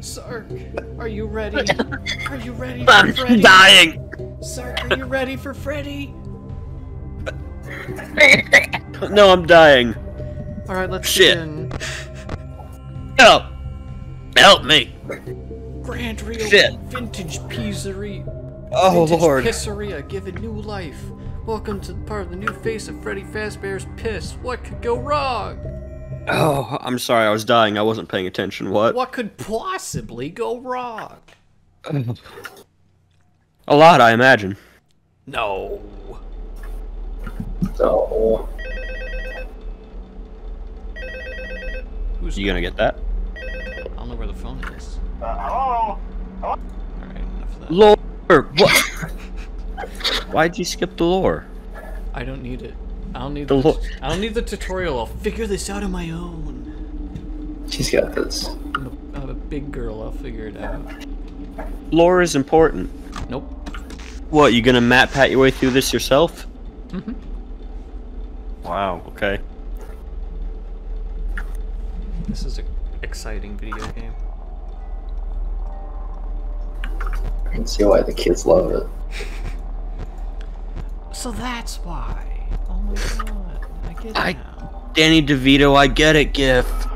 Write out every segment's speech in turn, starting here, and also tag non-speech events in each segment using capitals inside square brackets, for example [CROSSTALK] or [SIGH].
Sark, are you ready? [LAUGHS] Are you ready for I'm Freddy? dying. Sark, are you ready for Freddy? No, I'm dying. All right, let's Shit. begin. Help! Help me! Grand Rio Shit. Vintage Pizzeria. Oh Vintage lord. Pisseria given new life. Welcome to part of the new face of Freddy Fazbear's Piss. What could go wrong? Oh, I'm sorry. I was dying. I wasn't paying attention. What? What could possibly go wrong? A lot, I imagine. No. So, Who's You gonna get that? I don't know where the phone is. Uh, hello? All right, enough of that. Lore. What? [LAUGHS] Why'd you skip the lore? I don't need it. I don't need The the. I don't need the tutorial. I'll figure this out on my own. She's got this. I'm a, I'm a big girl. I'll figure it out. Lore is important. Nope. What? You gonna MatPat your way through this yourself? Mhm. Wow. Okay. This is an exciting video game. I can see why the kids love it. [LAUGHS] So that's why. Oh my god. I get it I- now. Danny DeVito, I get it. Gift.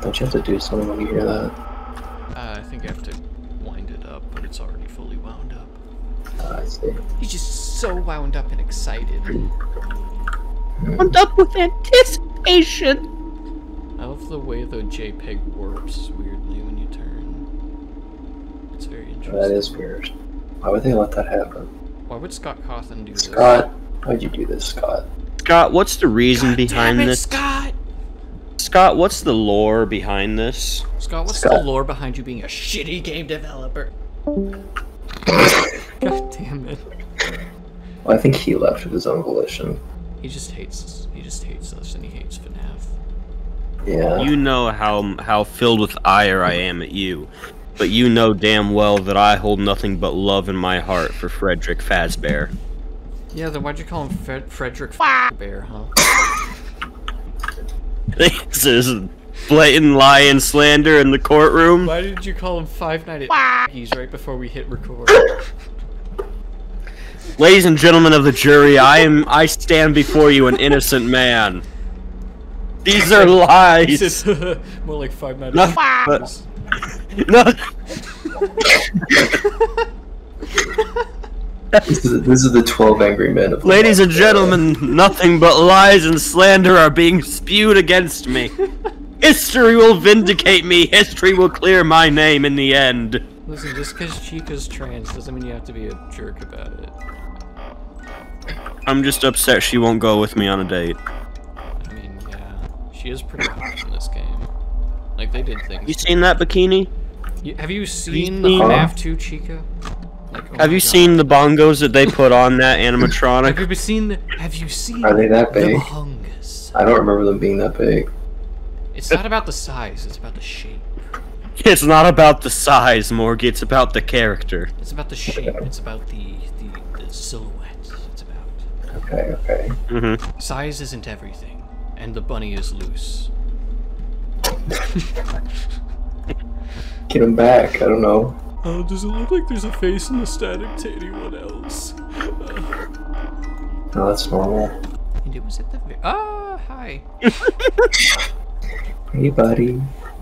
Don't you have to do something when you hear that? Uh, I think I have to wind it up, but it's already fully wound up. Ah, I see. He's just so wound up and excited. Wound up with anticipation. I love the way the JPEG warps weirdly when you turn. It's very interesting. That is weird. Why would they let that happen? Why would Scott Cawthon do this? Scott, why'd you do this, Scott? Scott, what's the reason God behind damn it, this? Scott! Scott, what's the lore behind this? Scott, what's Scott. the lore behind you being a shitty game developer? [LAUGHS] God damn it. Well, I think he left of his own volition. He just hates he just hates us and he hates FNAF. Yeah. You know how how filled with ire I am at you, but you know damn well that I hold nothing but love in my heart for Frederick Fazbear. Yeah, then why'd you call him Fred- Frederick F- Bear, huh? [LAUGHS] this is blatant lie and slander in the courtroom. Why did you call him Five Nights at He's right before we hit record. [LAUGHS] Ladies and gentlemen of the jury, I am I stand before you an innocent man. These are [LAUGHS] lies. more like Five Nights at but- No, This is, this is the 12 Angry Men of ladies and gentlemen, nothing but lies and slander are being spewed against me. History will vindicate me. History will clear my name in the end. Listen, just because Chica's trans doesn't mean you have to be a jerk about it. I'm just upset she won't go with me on a date. I mean, yeah, she is pretty hot in this game. Like they did things. You seen that bikini? You- have you seen the seen- FNAF 2 Chica? Like, oh Have you God. seen the bongos that they put on that animatronic? Have animatronic? you seen the? Have you seen? Are they that the big? Bahungas? I don't remember them being that big. It's not about the size; it's about the shape. It's not about the size, Morgy. It's about the character. It's about the shape. It's about the the, the silhouette. It's about Okay, okay. Mm-hmm. size isn't everything, and the bunny is loose. [LAUGHS] Get him back. I don't know. Oh, does it look like there's a face in the static to anyone else? No, that's normal. And it was at the very. Oh, ah, hi [LAUGHS] Hey, buddy.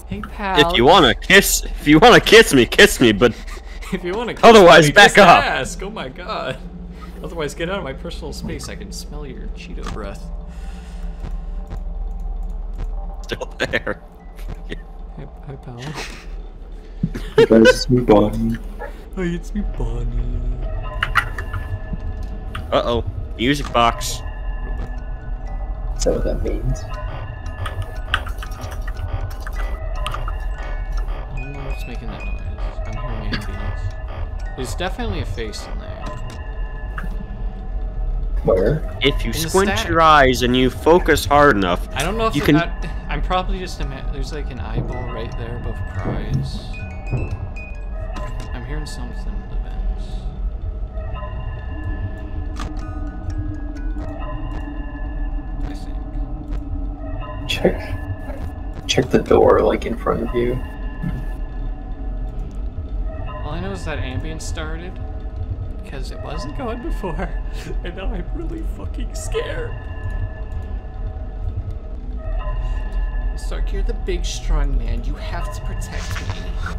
hey pal. If you wanna kiss, if you wanna kiss me, kiss me. But [LAUGHS] if you want to Otherwise, back up. Ask. Oh my god. Otherwise, get out of my personal space. I can smell your Cheeto breath. still there. Hey, hi pal. You guys, it's me, Bonnie. Hey, it's me, Bonnie. Uh oh. Music box. Is that what that means? I don't know what's making that noise. I'm hearing ambience. There's definitely a face in there. Where? If you In squint your eyes and you focus hard enough, I don't know if You can- that- I'm probably just ima- there's like an eyeball right there above prize. I'm hearing something in the vents. I think. Check. Check the door, like in front of you. All I know is that ambient started because it wasn't going before, [LAUGHS] and now I'm really fucking scared. Stark, you're the big, strong man. You have to protect me.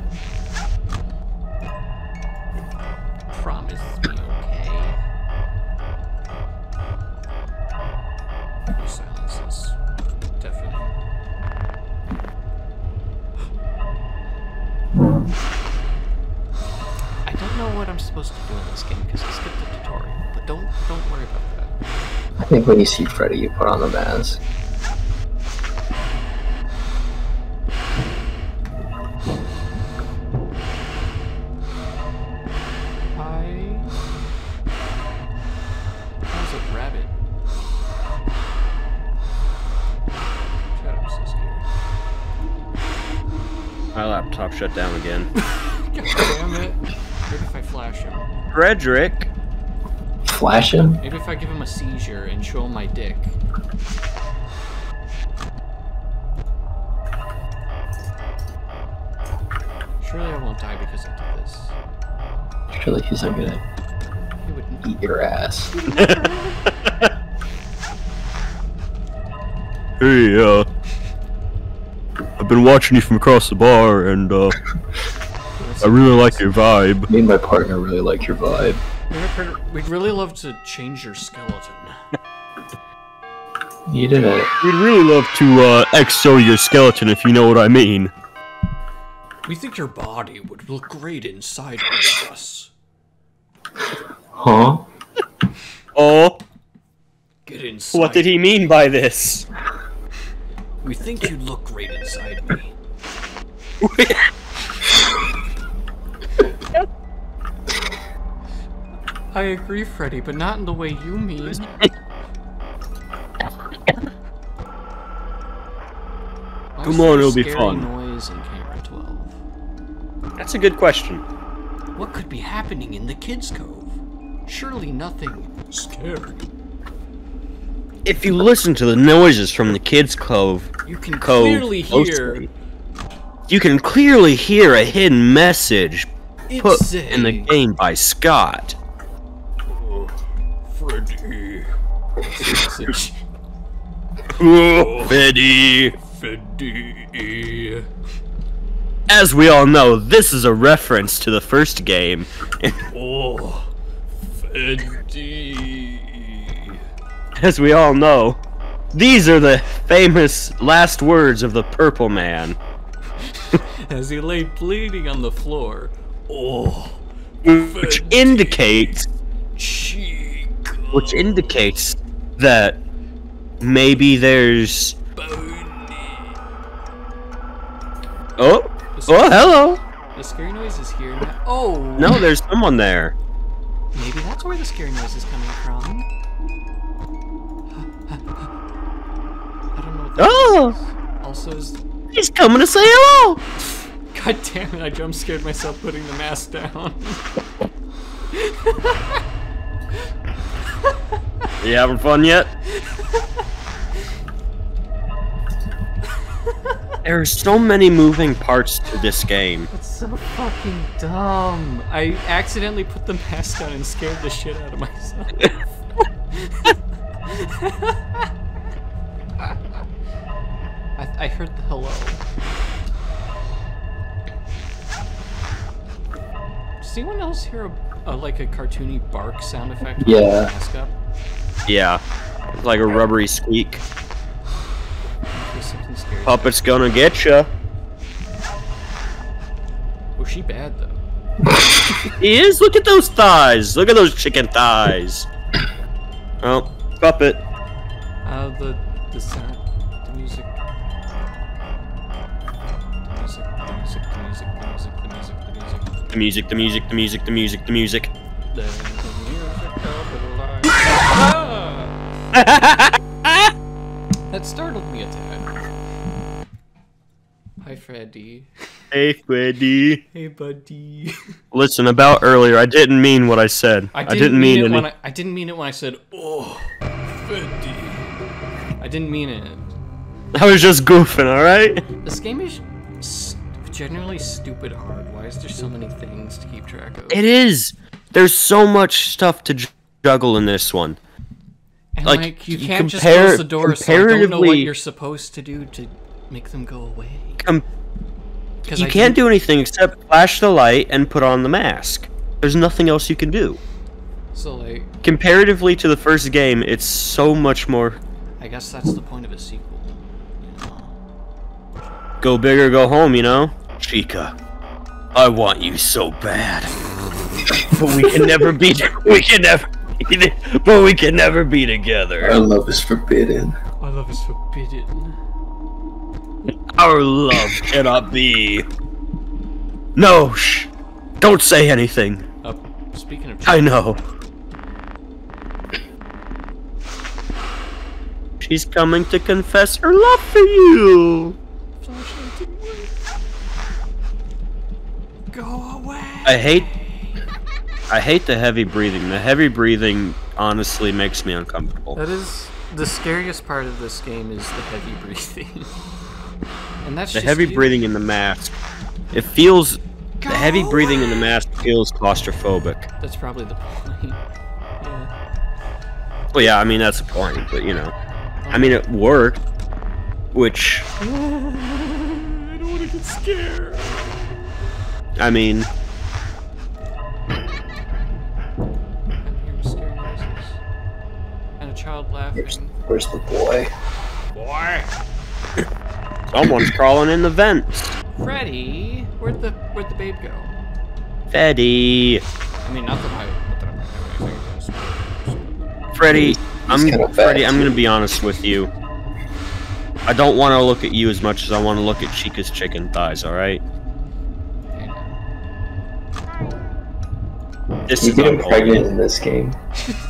Is deafening. I don't know what I'm supposed to do in this game because I skipped the tutorial, but don't don't worry about that. I think when you see Freddy, you put on the mask. Shut down again. [LAUGHS] God damn it. Maybe if I flash him. Frederick. Flash him? Maybe if I give him a seizure and show him my dick. Surely I won't die because I did this. Surely he's not gonna He wouldn't. eat your ass. [LAUGHS] [LAUGHS] Hey, uh, I've been watching you from across the bar, and uh, [LAUGHS] I really like your vibe. Me and my partner really like your vibe. We'd- We'd really love to change your skeleton. [LAUGHS] You didn't. We'd really love to uh, exo your skeleton, if you know what I mean. We think your body would look great inside of us. Huh? Oh, Get inside. what did he mean by this? We think you'd look great inside me. I agree, Freddy, but not in the way you mean. Why Come on, it'll be fun. noise in camera 12? That's a good question. What could be happening in the kids' cove? Surely nothing scary. If you listen to the noises from the kids' cove, You can cove clearly hear you can clearly hear a hidden message it put say, in the game by Scott. Oh, Freddy. Message. Oh, Freddy. Freddy. As we all know, this is a reference to the first game. Oh, Freddy. As we all know, these are the famous last words of the Purple Man, [LAUGHS] As he lay bleeding on the floor. Oh, which indicates which indicates that maybe there's Bony. oh oh hello The scary noise is here now. Oh, no there's someone there Maybe that's where the scary noise is coming from. Oh. Also, is... he's coming to say hello God damn it, I jump scared myself putting the mask down. you having fun yet there are so many moving parts to this game That's so fucking dumb. I accidentally put the mask on and scared the shit out of myself. [LAUGHS] I, heard the hello. Does anyone else hear a, a like a cartoony bark sound effect? when you put the Yeah. Yeah like a rubbery squeak There's something scary. puppet's gonna get ya Was she bad though? [LAUGHS] he is look at those thighs look at those chicken thighs oh puppet Uh, the the sound, music, the music, the music, the music, the music, the music. the music the music the music the music the music There's a music of the light. [LAUGHS] That startled me a tad. Hi, Freddy. hey freddy Hey, buddy. Listen, about earlier, I didn't mean what I said. I didn't, mean, it when I, I didn't mean it when I said, "Oh, Freddy." I didn't mean it. I was just goofing, alright? This game is generally stupid hard. Why is there so many things to keep track of? It is! There's so much stuff to juggle in this one. and like, like, you you can't just close the door, so I don't know what comparatively- you're supposed to do to make them go away. Com- you I can't do- do anything except flash the light and put on the mask. There's nothing else you can do. So like, Comparatively to the first game, it's so much more I guess that's the point of a sequel. you know? go big or go home, you know? Chica, I want you so bad. [LAUGHS] but we can never be we can never be but we can never be together. Our love is forbidden. Our love is forbidden. Our love cannot be. No, shh. Don't say anything. Uh, speaking of, I know. She's coming to confess her love for you. I hate I hate the heavy breathing. The heavy breathing honestly makes me uncomfortable. That is the scariest part of this game is the heavy [LAUGHS] breathing. and that's The just heavy you. breathing in the mask. It feels the heavy breathing in the mask feels claustrophobic. That's probably the point. [LAUGHS] Yeah. Well yeah, I mean that's the point, but you know. I mean it worked. Which [LAUGHS] I don't want to get scared. I mean child Where's, where's the boy? Boy! [COUGHS] someone's crawling in the vents. Freddy! Where'd the where'd the babe go? Freddy. I mean not that I not that I'm having anything against it. Freddy, I'm kinda Freddy, I'm gonna be honest with you. I don't want to look at you as much as I want to look at Chica's chicken thighs, alright? Hey, This You is get him unholy. pregnant in this game.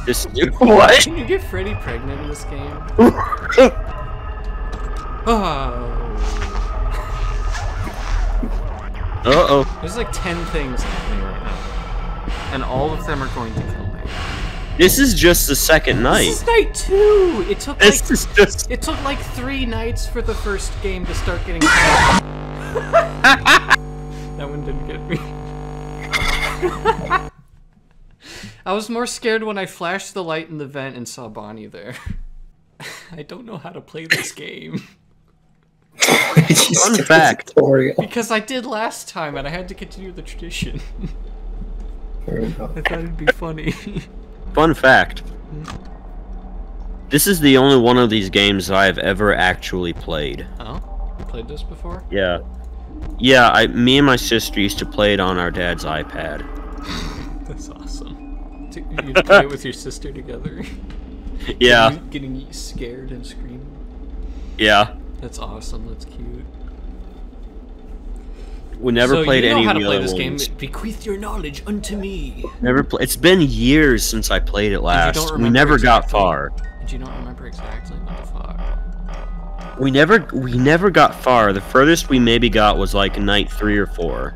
This [LAUGHS] what? Can you get Freddy pregnant in this game? [LAUGHS] Oh. Uh oh. There's like 10 things happening right now. And all of them are going to kill me. This is just the second This night. is night two! It took This like is just. it took like three nights for the first game to start getting [LAUGHS] that one didn't get me. I was more scared when I flashed the light in the vent and saw Bonnie there. [LAUGHS] I don't know how to play this game. Fun fact. Tutorial. Because I did last time and I had to continue the tradition. There we go. I thought it'd be funny. Fun fact. This is the only one of these games I have ever actually played. oh? You played this before? Yeah. Yeah, I, me and my sister used to play it on our dad's iPad. [LAUGHS] That's awesome. To- You play with your sister together. [LAUGHS] Yeah, Getting, getting scared and screaming. yeah. That's awesome. That's cute. We never so played you know any how to play this game. Bequeath your knowledge unto me. Never play. It's been years since I played it last. We never got far. And you don't remember exactly the fuck. We never we never got far. The furthest we maybe got was like night three or four.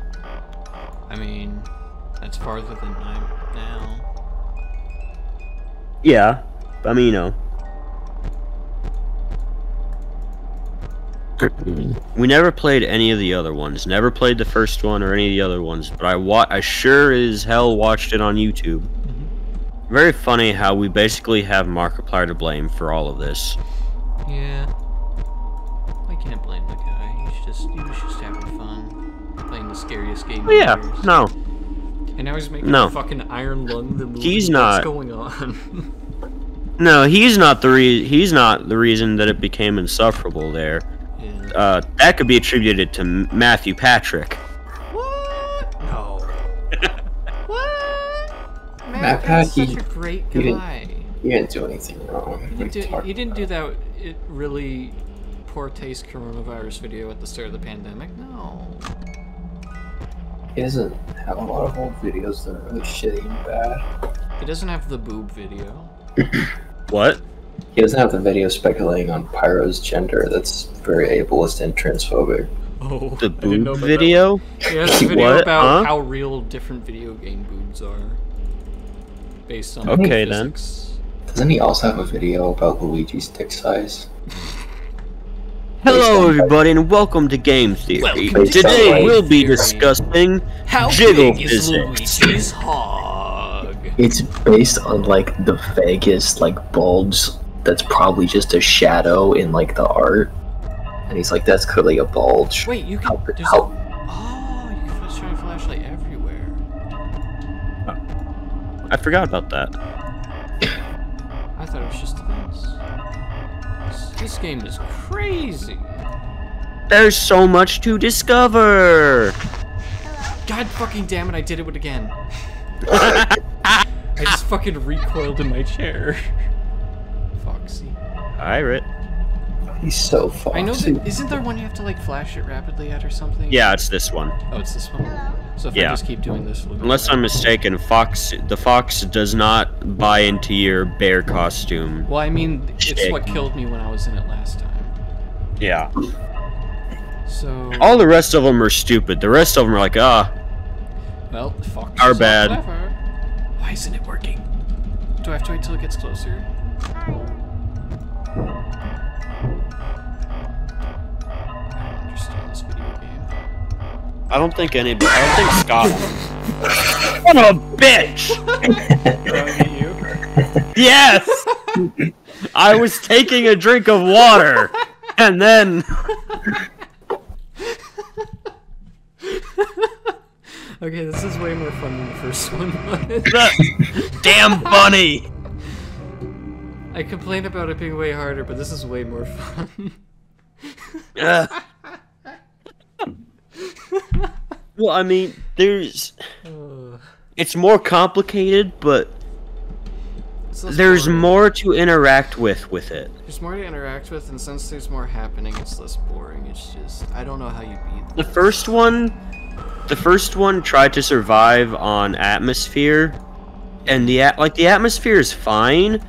I mean, that's farther than now. Yeah, I mean you know. We never played any of the other ones. Never played the first one or any of the other ones. But I wa- I sure as hell watched it on YouTube. Mm-hmm. Very funny how we basically have Markiplier to blame for all of this. Yeah. I can't blame the guy. He's just he was just having fun. Playing the scariest game yeah, years. no, And now he's making No. a fucking Iron Lung the movie. He's not. What's not. going on? [LAUGHS] no. He's not the re- He's not the reason that it became insufferable there. yeah. Uh, that could be attributed to Matthew Patrick. What? No. [LAUGHS] what? Matt Matt Pat, such he- a great he didn't- guy. You didn't do anything wrong. He didn't, you do, he didn't do that it really poor taste coronavirus video at the start of the pandemic. No. He doesn't have a lot of old videos that are really shitty and bad. He doesn't have the boob video. [COUGHS] What? He doesn't have the video speculating on Pyro's gender that's very ableist and transphobic. Oh, The I didn't know boob video? That. He has a [LAUGHS] video What? about Huh? how real different video game boobs are. Based on Okay, then. physics. Doesn't he also have a video about Luigi's dick size? [LAUGHS] Hello, everybody, and welcome to Game Theory. Welcome Today Game we'll be Theory. discussing How Jiggle big is physics. Luigi's hog? It's based on like the vaguest like bulge that's probably just a shadow in like the art. And he's like, that's clearly a bulge. Wait, you can. There's how- a, oh, you can shine a flashlight everywhere. I forgot about that. I thought it was just events. This, game is crazy. There's so much to discover. God fucking damn it! I did it again. [LAUGHS] I just fucking recoiled in my chair. [LAUGHS] Foxy. Pirate. He's so foxy. I know that. Isn't there one you have to like flash it rapidly at or something? Yeah, it's this one. Oh, it's this one. So if I just keep doing this, it'll Unless. I'm mistaken, Fox, the fox does not buy into your bear costume. Well, I mean, it's Shtick. what killed me when I was in it last time. Yeah. So. All the rest of them are stupid. The rest of them are like, ah, Well, Fox. Our bad. clever. Why isn't it working? Do I have to wait till it gets closer? I don't think anybody. I don't think Scott. [LAUGHS] Son of a bitch! [LAUGHS] Did you? Yes! [LAUGHS] I was taking a drink of water, and then Okay, this is way more fun than the first one was. damn bunny. I complained about it being way harder, but this is way more fun. Ugh. [LAUGHS] well, I mean, there's. It's more complicated, but It's less there's boring. more to interact with with it. There's more to interact with, and since there's more happening, it's less boring. It's just I don't know how you beat The first one, the first one tried to survive on atmosphere, and the at- like the atmosphere is fine,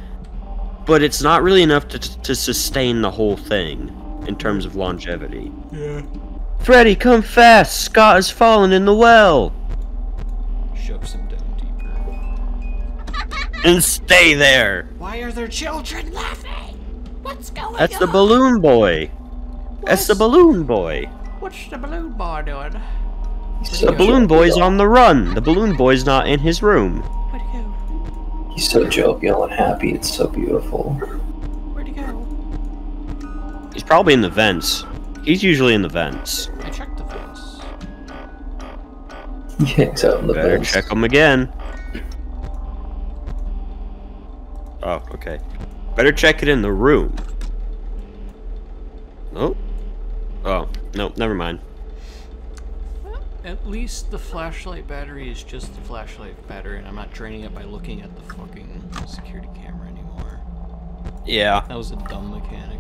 but it's not really enough to to sustain the whole thing in terms of longevity. Yeah. Freddy, come fast! Scott has fallen in the well, Shoves him down deeper. [LAUGHS] and stay there. Why are there children laughing? What's going That's the balloon boy. That's the balloon boy. What's the balloon boy doing? He's The balloon boy's on the run. The balloon boy's not in his room. Where'd he go? He's so jovial and happy. It's so beautiful. Where'd he go? He's probably in the vents. He's usually in the vents. I checked the vents. Yeah, hangs out in the Better vents. check them again. Oh, okay. Better check it in the room. Oh. Oh, no, never mind. At least the flashlight battery is just the flashlight battery, and I'm not draining it by looking at the fucking security camera anymore. Yeah, That was a dumb mechanic.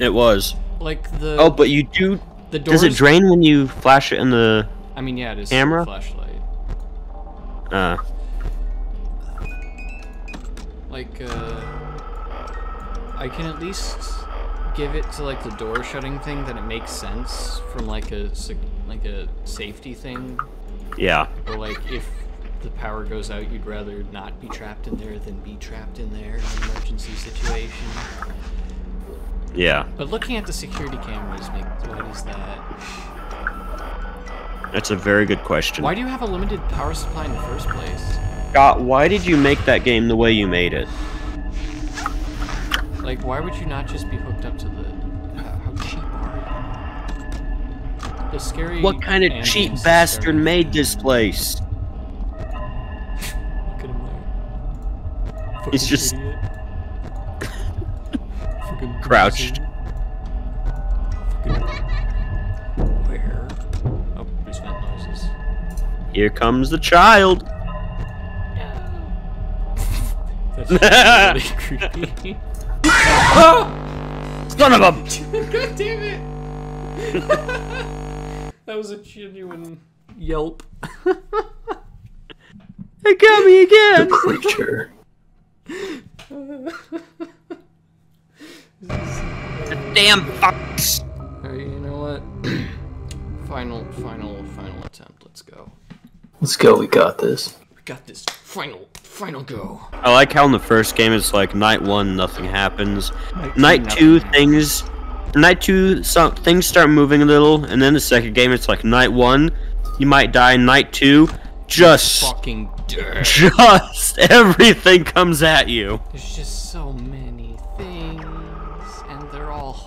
it was. Like the Oh, but you do. the doors. Does it drain when you flash it in the. I mean, yeah, it is Camera? flashlight. Uh, Like, uh, I can at least give it to like the door shutting thing that it makes sense from like a like a safety thing, yeah. or like if the power goes out, you'd rather not be trapped in there than be trapped in there in an emergency situation. Yeah. But looking at the security cameras, what is that? That's a very good question. Why do you have a limited power supply in the first place? Scott, why did you make that game the way you made it? Like, why would you not just be hooked up to the? How, how cheap are you? The scary. What kind of cheap bastard made this place? Look at him there. He's just-. Fucking Crouched. [LAUGHS] Where? Oh, there's vent noises. Here comes the child. [LAUGHS] That's [LAUGHS] really creepy. Son of a. God damn it! that was a genuine yelp. They got me again. The Creature. Damn fox. Alright, you know what? [CLEARS THROAT] final, final, final attempt. Let's go. Let's go. We got this. We got this. Final, final go. I like how in the first game it's like night one nothing happens. Night Night two, two nothing. things night two, some things start moving a little, and then the second game, it's like night one, you might die. Night two, just, Fucking dirt. [LAUGHS] just everything comes at you. There's just so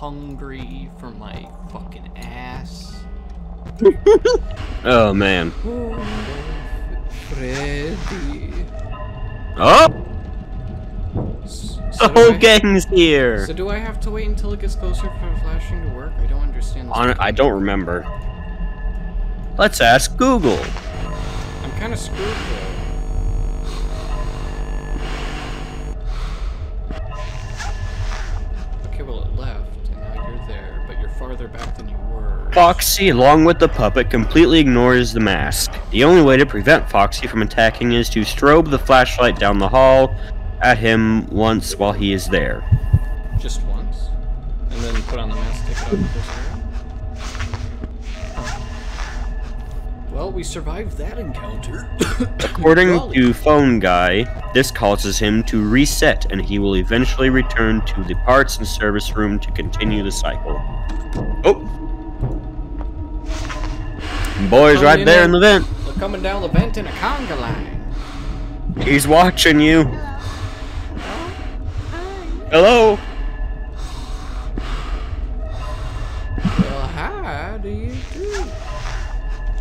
hungry for my fucking ass. [LAUGHS] Oh man. Freddy. Oh, S- the So whole I, gang's here. so do I have to wait until it gets closer for flashing to work? I don't understand. On, I don't remember. Let's ask Google. I'm kind of screwed though. Farther back than you were. Foxy, along with the puppet, completely ignores the mask. The only way to prevent Foxy from attacking is to strobe the flashlight down the hall at him once while he is there. Just once, and then put on the mask, take it off. Well, we survived that encounter. [COUGHS] According to Phone Guy, this causes him to reset and he will eventually return to the parts and service room to continue the cycle. Boy's right there in the vent. We're coming down the vent in a conga line. He's watching you. Hello? Well, how do you do?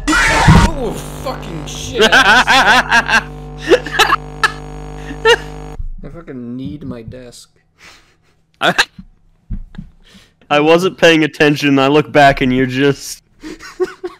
Oh, fucking shit. I fucking need my desk. I, [LAUGHS] I wasn't paying attention. I look back and you're just [LAUGHS]